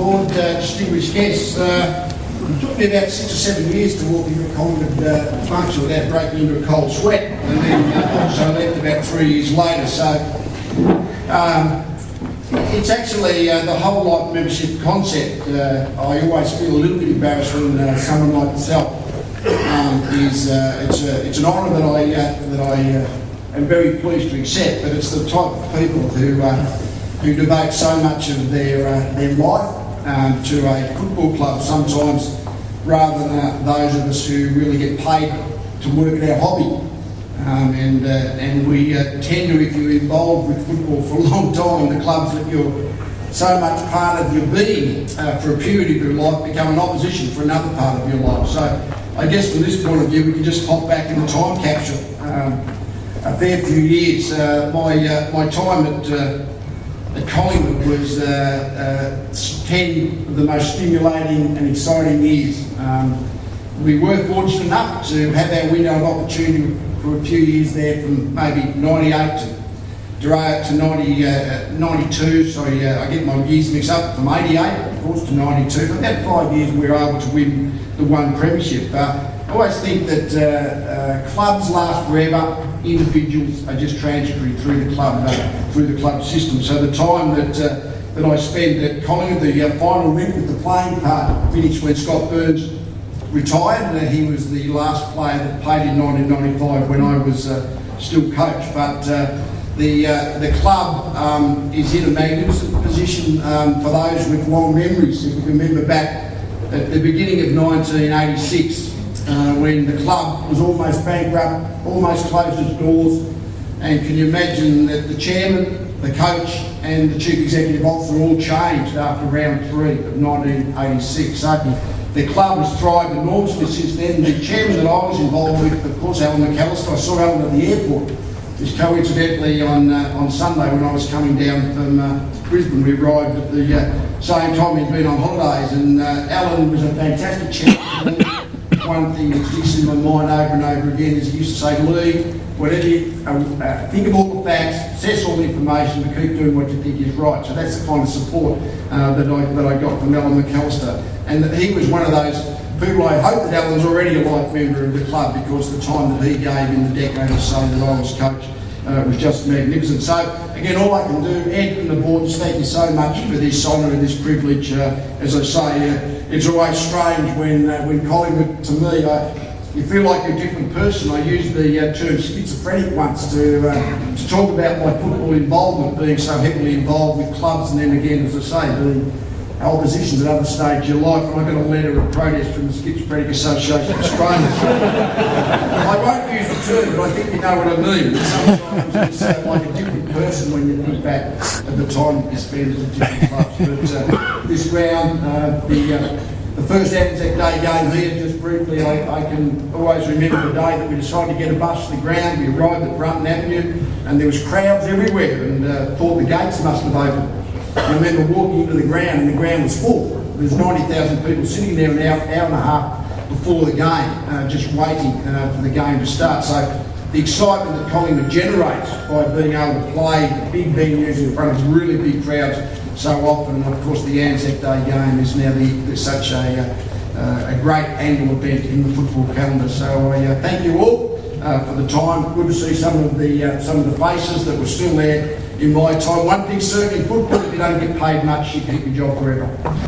board, uh, distinguished guests. Uh, it took me about six or seven years to walk into a Collingwood uh, function without breaking into a cold sweat, and then uh, also left about three years later. So um, it's actually uh, the whole life membership concept. Uh, I always feel a little bit embarrassed when uh, someone like myself um, is. Uh, it's, a, it's an honour that I uh, that I uh, am very pleased to accept. But it's the type of people who who devote so much of their their life um, to a football club sometimes, rather than those of us who really get paid to work at our hobby. Um, and, uh, and we uh, tend to, if you're involved with football for a long time, the clubs that you're so much part of your being uh, for a period of your life become an opposition for another part of your life. So I guess from this point of view, we can just hop back in the time capsule um, a fair few years. Uh, my, uh, my time at, uh, at Collingwood was 10 of the most stimulating and exciting years. Um, we were fortunate enough to have that window of opportunity for a few years there from maybe 98 to to 90, uh, 92, sorry, uh, I get my years mixed up, from 88, of course, to 92. For about five years, we were able to win the one premiership. Uh, I always think that uh, uh, clubs last forever, individuals are just transitory through the club, uh, through the club system. So the time that that I spent at Collingwood, the final ring with the playing part finished when Scott Burns retired. Uh, he was the last player that played in 1995 when I was uh, still coach. But uh, the uh, the club um, is in a magnificent position um, for those with long memories. If you can remember back at the beginning of 1986, uh, when the club was almost bankrupt, almost closed its doors, and can you imagine that the chairman, the coach, and the chief executive officer all changed after round three of 1986. So the club has thrived enormously since then. The chairman that I was involved with, of course, Allan McAlister, I saw Allan at the airport. Just coincidentally on uh, on Sunday when I was coming down from uh, Brisbane, we arrived at the uh, same time he'd been on holidays, and uh, Allan was a fantastic chairman. One thing that sticks in my mind over and over again is he used to say, Leigh, whatever you uh, uh, think of all the facts, assess all the information, but keep doing what you think is right. So that's the kind of support uh, that I that I got from Allan McAlister and that he was one of those people I hope that Allan was already a life member of the club because the time that he gave in the decade or so that I was coach uh, was just magnificent. So again, all I can do, Ed and the board, just thank you so much for this honour and this privilege. Uh, as I say, uh, it's always strange when uh, when Collingwood, to me, you feel like a different person. I used the uh, term schizophrenic once to uh, to talk about my football involvement, being so heavily involved with clubs, and then again, as I say, being oppositions at other stages of life, and I got a letter of protest from the Schizophrenic Association of Australia. I won't use the term, but I think you know what I mean. Sometimes it's uh, like a different person when you think back at the time you spent at different clubs. But uh, this round, uh, the uh, the first Anzac Day game here, just briefly, I, I, can always remember the day that we decided to get a bus to the ground. We arrived at Brunton Avenue, and there was crowds everywhere, and uh, thought the gates must have opened. I remember walking into the ground and the ground was full. There's 90,000 people sitting there an hour, hour and a half before the game, uh, just waiting uh, for the game to start. So the excitement that Collingwood generates by being able to play big venues in front of really big crowds so often, and of course the Anzac Day game is now the, the such a, uh, a great annual event in the football calendar. So I uh, thank you all uh, for the time. Good to see some of the uh, some of the faces that were still there in my time. One thing certainly, football, if you don't get paid much, you keep your job forever.